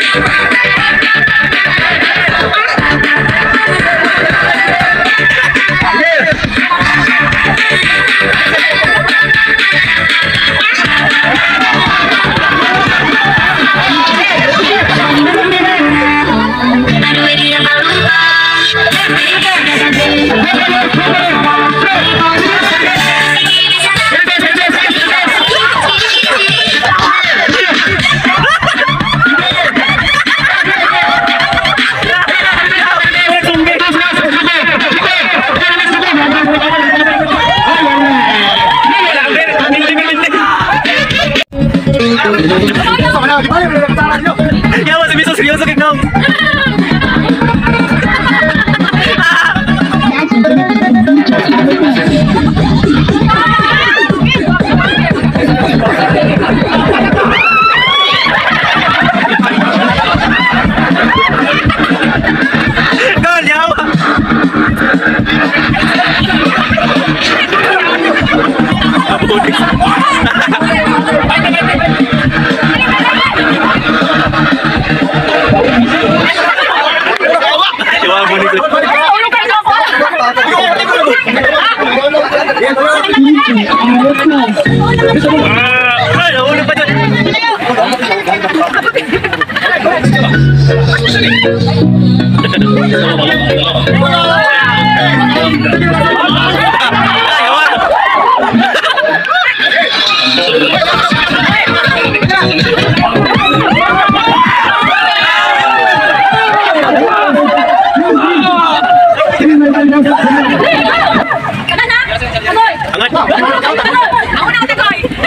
Thank you. Mo, sabi sa seryoso kay Ah, ano pa?